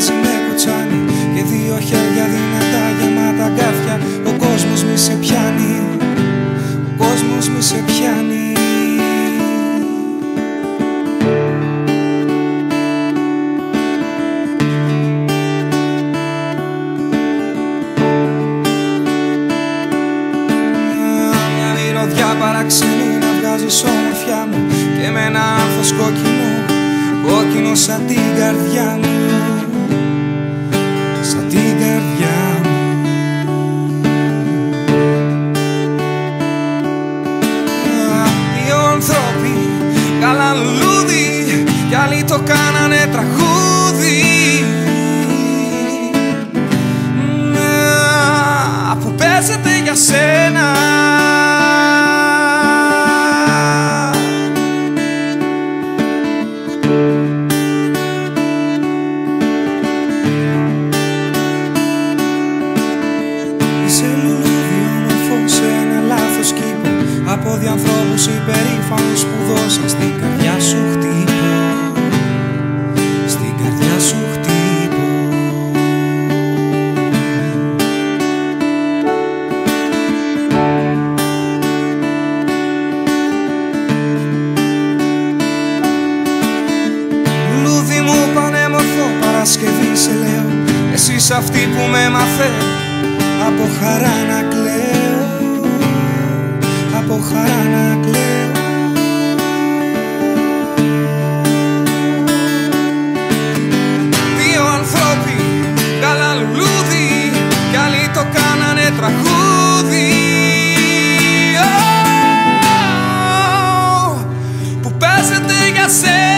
μοιάζει με κουτσάνι Και δύο χέρια δυνατά γεμάτα γκάφια Ο κόσμος μη σε πιάνει. Ο κόσμος μη σε πιάνει. Παραξενή να βγάζει ομορφιά μου Και με ένα άνθος κόκκινο, κόκκινο σαν την καρδιά μου. το κάνανε τραγούδι. Ναι, Που παίζεται για σένα. Είσαι λουλούδι όμορφο σε ένα λάθος κήπο. Από διανθρώπου Σ' αυτή που με μάθε. Από χαρά να κλαίω. Από χαρά να κλαίω. Δύο ανθρώποι, καλά Κι άλλοι το κάνανε τραγούδι. Oh, Που παίζεται για σένα.